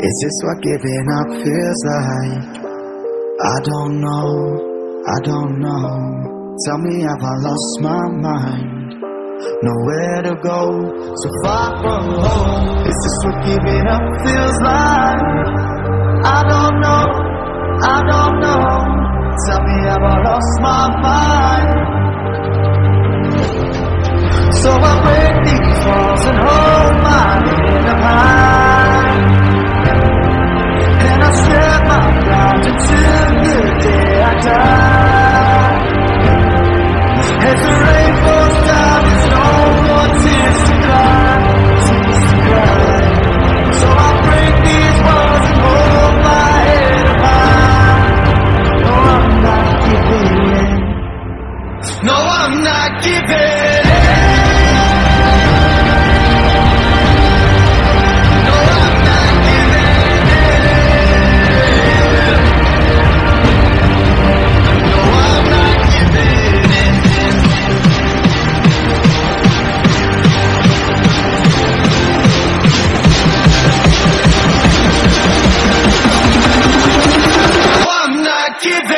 Is this what giving up feels like? I don't know, I don't know. Tell me have I lost my mind? Nowhere to go, so far from home. Is this what giving up feels like? I don't know, I don't know. Tell me have I lost my mind? As a rain I'm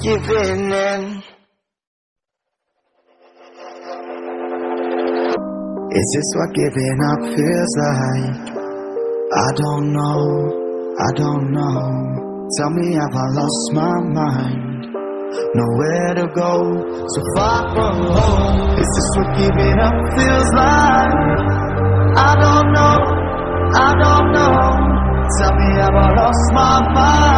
giving in. Is this what giving up feels like? I don't know, I don't know. Tell me have I lost my mind? Nowhere to go, so far from home. Is this what giving up feels like? I don't know, I don't know. Tell me have I lost my mind?